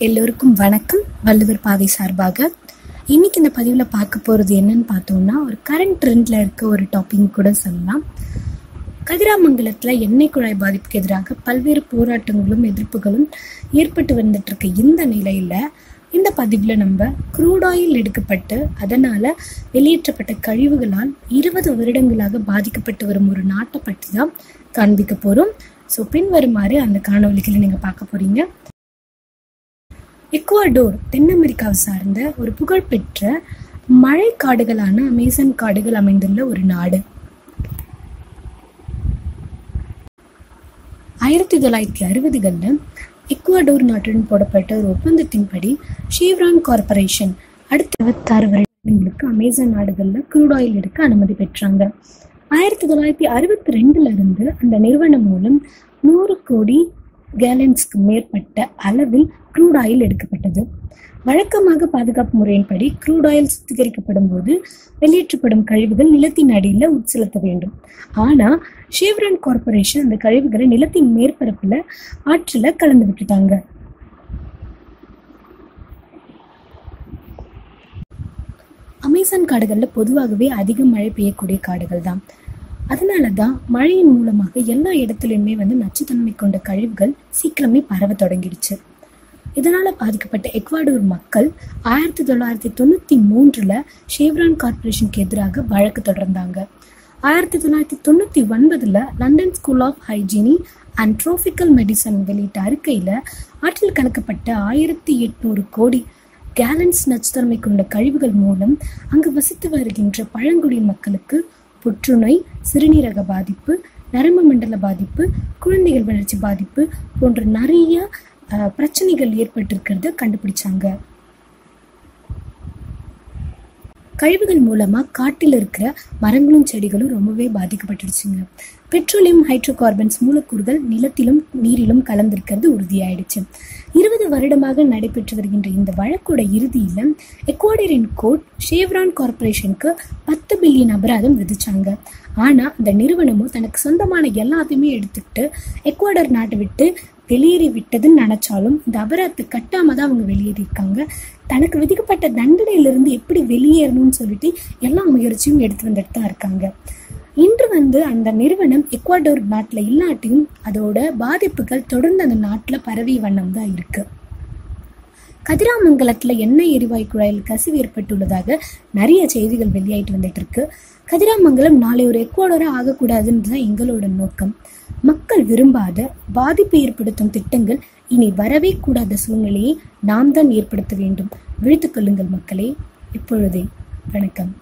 எல்லோருக்கும் வணக்கம். வள்ளுவர் பாதை சார்பாக இன்னைக்கு இந்த பதிவில் பார்க்க போகிறது என்னன்னு பார்த்தோம்னா ஒரு கரண்ட் ட்ரெண்டில் இருக்க ஒரு டாபிக் கூட சொல்லலாம். கதிராமங்கலத்தில் எண்ணெய் குழாய் பாதிப்புக்கு எதிராக பல்வேறு போராட்டங்களும் எதிர்ப்புகளும் ஏற்பட்டு வந்துட்டு இருக்க இந்த நிலையில் இந்த பதிவில் நம்ம க்ரூட் ஆயில் எடுக்கப்பட்டு அதனால் வெளியேற்றப்பட்ட கழிவுகளால் இருபது வருடங்களாக பாதிக்கப்பட்டு வரும் ஒரு நாட்டை பற்றி தான் காண்பிக்க போகிறோம் ஸோ பின்வருமாறு அந்த காணொலிகளை நீங்கள் பார்க்க போகிறீங்க எக்வாடோர் தென் அமெரிக்காவை சார்ந்த ஒரு புகழ்பெற்ற மழை காடுகளான அமேசான் காடுகள் அமைந்துள்ள ஒரு நாடு. ஆயிரத்தி தொள்ளாயிரத்தி அறுபதுகளில் எக்வாடோர் நாட்டுடன் போடப்பட்ட ஒரு ஒப்பந்தத்தின்படி ஷீவ்ரான் கார்பரேஷன் அடுத்த இருபத்தாறு வருடங்களுக்கு அமேசான் நாடுகளில் க்ரூட் ஆயில் எடுக்க அனுமதி பெற்றாங்க. ஆயிரத்தி தொள்ளாயிரத்தி அறுபத்தி ரெண்டுல இருந்து அந்த நிறுவனம் மூலம் நூறு கோடி கேலன்ஸ்க்கு மேற்பட்ட அளவில் க்ரூட் ஆயில் எடுக்கப்பட்டது. வழக்கமாக பாதுகாப்பு முறையின்படி க்ரூட் ஆயில் சுத்திகரிக்கப்படும் போது வெளியேற்றப்படும் கழிவுகள் நிலத்தின் அடியில் உட்செலுத்த வேண்டும். ஆனா ஷேவ்ரான் கார்பரேஷன் அந்த கழிவுகளை நிலத்தின் மேற்பரப்புல ஆற்றில் கலந்து விட்டுட்டாங்க. அமேசான் காடுகளில் பொதுவாகவே அதிக மழை பெய்யக்கூடிய காடுகள் தான் அதனால தான் மழையின் மூலமாக எல்லா இடத்துலையுமே வந்து நச்சுத்தன்மை கொண்ட கழிவுகள் சீக்கிரமே பரவ தொடங்கிடுச்சு. இதனால பாதிக்கப்பட்ட எக்வாடோர் மக்கள் ஆயிரத்தி தொள்ளாயிரத்தி தொண்ணூத்தி மூன்றுல ஷேவ்ரான் கார்பரேஷனுக்கு எதிராக வழக்கு தொடர்ந்தாங்க. ஆயிரத்தி தொள்ளாயிரத்தி தொண்ணூத்தி ஒன்பதுல London School of Hygiene and Tropical Medicine வெளியிட்ட அறிக்கையில ஆற்றில் கலக்கப்பட்ட ஆயிரத்தி எட்நூறு கோடி கேலன்ஸ் நச்சுத்தன்மை கொண்ட கழிவுகள் மூலம் அங்கு வசித்து வருகின்ற பழங்குடியின் மக்களுக்கு புற்றுநோய் சிறுநீரக பாதிப்பு நரம்பு மண்டல பாதிப்பு குழந்தைகள் வளர்ச்சி பாதிப்பு போன்ற நிறைய பிரச்சனைகள் ஏற்பட்டிருக்கிறத கண்டுபிடிச்சாங்க. கழிவுகள் மூலமா காட்டில் இருக்கிற மரங்களும் செடிகளும் ரொம்பவே பாதிக்கப்பட்டுடுச்சுங்க. பெட்ரோலியம் ஹைட்ரோ கார்பன்ஸ் மூலக்கூறுகள் நிலத்திலும் நீரிலும் கலந்திருக்கிறது உறுதியாயிடுச்சு. இருபது வருடமாக நடைபெற்று வருகின்ற இந்த வழக்கோட இறுதியில எக்வாடரின் கோர்ட் ஷேவ்ரான் கார்பரேஷனுக்கு பத்து பில்லியன் அபராதம் விதிச்சாங்க. ஆனா அந்த நிறுவனமும் தனக்கு சொந்தமான எல்லாத்தையுமே எடுத்துக்கிட்டு எக்வாடர் நாட்டை விட்டு வெளியேறி விட்டதுன்னு நினைச்சாலும் இந்த அபராதத்தை கட்டாம தான் அவங்க வெளியேறியிருக்காங்க தனக்கு விதிக்கப்பட்ட தண்டனையிலிருந்து எப்படி வெளியேறணும்னு சொல்லிட்டு எல்லா முயற்சியும் எடுத்து வந்துட்டு தான் இருக்காங்க. இன்று வந்து அந்த நிறுவனம் எக்வாடோர் நாட்டில் இல்லாட்டியும் அதோட பாதிப்புகள் தொடர்ந்து அந்த நாட்டில் பரவி வண்ணம் தான் இருக்கு. கதிராமங்கலத்துல எண்ணெய் எரிவாயு குழாயில் கசிவு ஏற்பட்டுள்ளதாக நிறைய செய்திகள் வெளியாயிட்டு வந்துட்டு இருக்கு. கதிராமங்கலம் நாளை ஒரு எக்வாடோரா ஆகக்கூடாதுன்றது தான் எங்களோட நோக்கம். மக்கள் விரும்பாத பாதிப்பு ஏற்படுத்தும் திட்டங்கள் இனி வரவே கூடாத சூழ்நிலையை நாம் தான் ஏற்படுத்த வேண்டும். விழித்துக் கொள்ளுங்கள் மக்களே. இப்பொழுதே வணக்கம்.